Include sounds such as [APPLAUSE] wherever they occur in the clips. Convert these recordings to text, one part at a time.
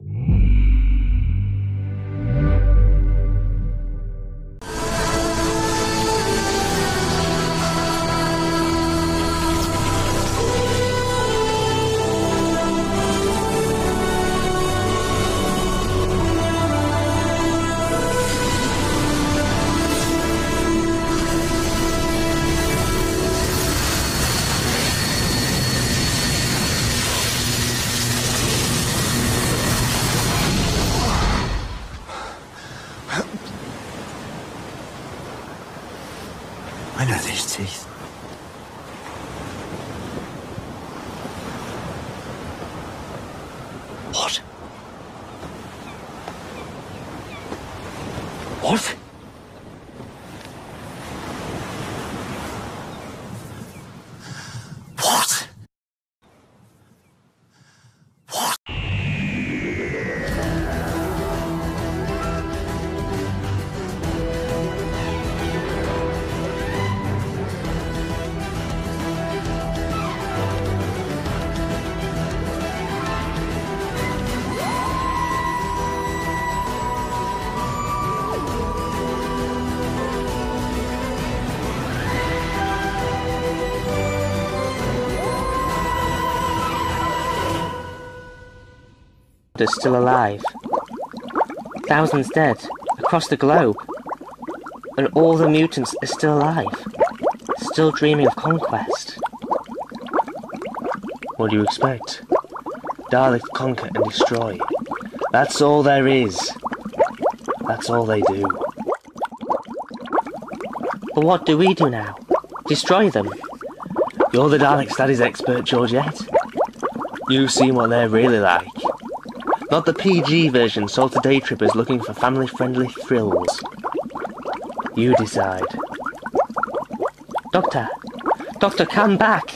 you [LAUGHS] 61. What? What? Are still alive. Thousands dead, across the globe. And all the mutants are still alive. Still dreaming of conquest. What do you expect? Daleks conquer and destroy. That's all there is. That's all they do. But what do we do now? Destroy them? You're the Dalek Studies expert, Georgette. You've seen what they're really like. Not the PG version sold day trippers looking for family friendly thrills. You decide. Doctor! Doctor, come back!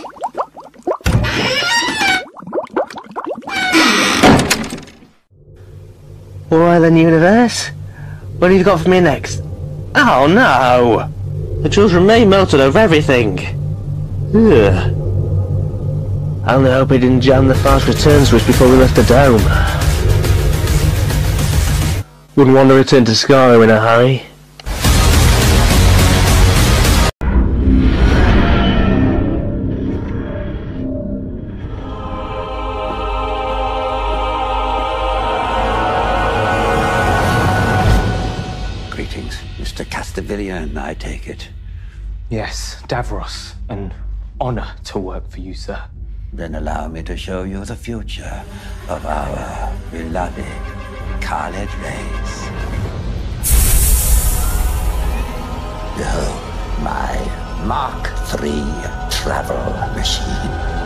Well then, universe? What have you got for me next? Oh no! The children may melted over everything! Ugh. I only hope he didn't jam the fast return switch before we left the dome. Wouldn't want to return to Skaro in a hurry. Greetings, Mr. Castavillian, I take it. Yes, Davros. An honor to work for you, sir. Then allow me to show you the future of our beloved Kaled race. Behold, my Mark III travel machine.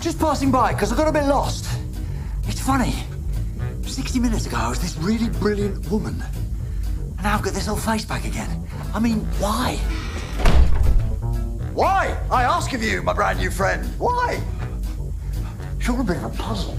Just passing by because I got a bit lost. It's funny. 60 minutes ago, I was this really brilliant woman. And now I've got this old face back again. I mean, why? Why? I ask of you, my brand new friend. Why? Sure, a bit of a puzzle.